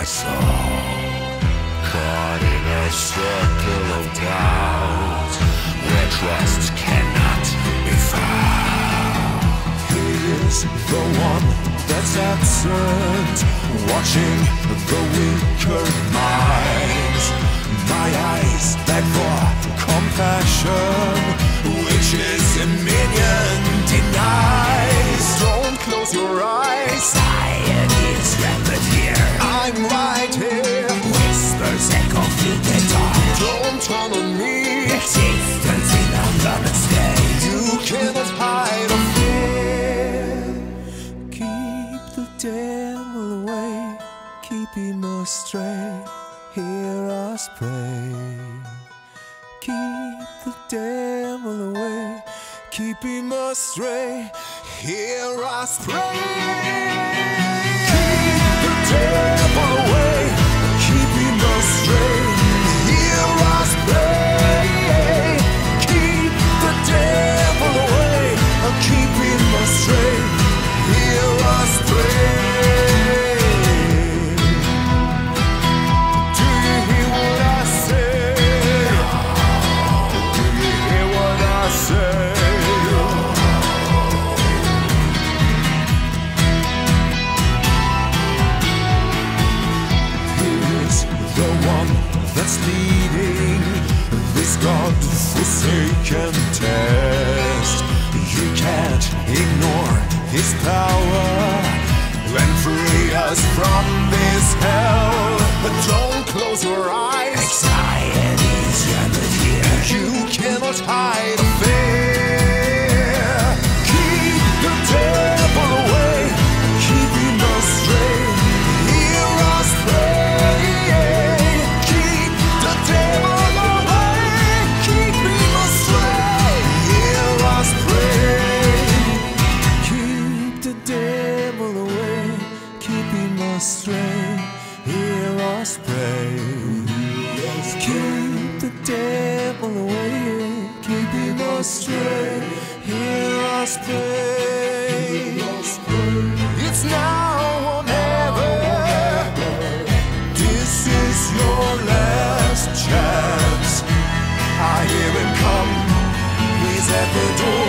my soul, caught in a circle of doubt, where trust cannot be found. He is the one that's absent, watching the weaker minds. My eyes beg Whispers echo through the dark. Don't turn on me. Existence in state. You cannot hide a fear. Keep the devil away, keep him astray. Hear us pray. Keep the devil away, keep him astray. Hear us pray. That's leading this God-forsaken test. Astray. Hear us pray. Keep the devil away, keep him astray. Hear us pray. It's now or never. This is your last chance. I hear him come. He's at the door.